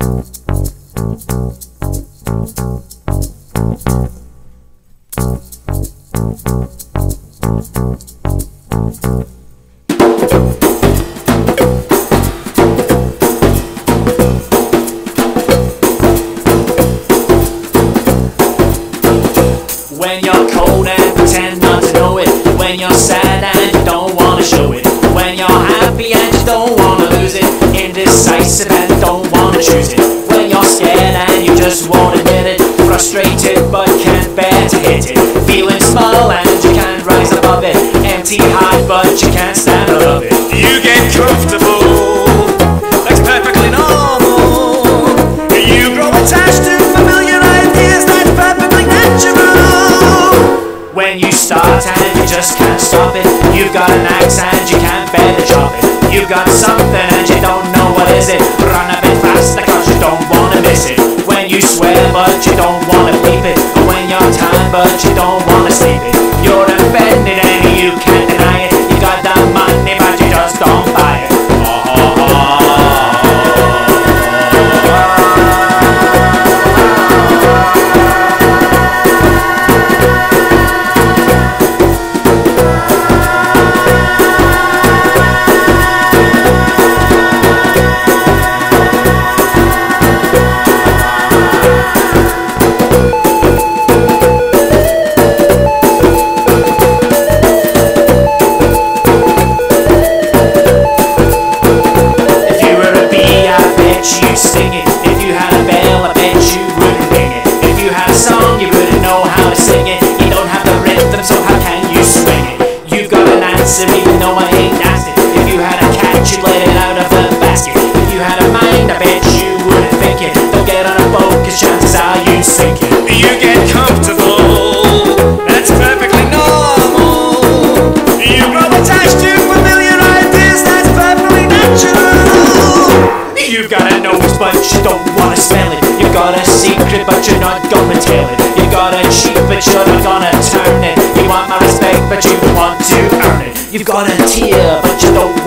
When you're cold and pretend not to know it. When you're sad and you don't wanna show it. When you're happy and you don't wanna lose it. Indecisive and don't choose it. When you're scared and you just won't admit it. Frustrated but can't bear to hit it. Feeling small and you can't rise above it. Empty heart but you can't stand above it. You get comfortable. That's perfectly normal. You grow attached to familiar ideas. That's perfectly natural. When you start and you just can't stop it You've got an axe and you can't bear to chop it You've got something but you don't wanna bleep it. When you're tired but you bet you'd sting it. If you had a bell, I bet you wouldn't ring it. If you had a song, you wouldn't know how to sing it. You don't have the rhythm, so how can you swing it? You've got an answer, even though I ain't asked it. If you had a cat, you'd let it out of the basket. If you had a mind, I bet you wouldn't think it. Don't get on a boat, cause chances are you'd sink it. You get comfortable. You've got a nose, but you don't wanna smell it. You've got a secret, but you're not gonna tell it. You've got a cheek, but you're not gonna turn it. You want my respect, but you want to earn it. You've got a tear, but you don't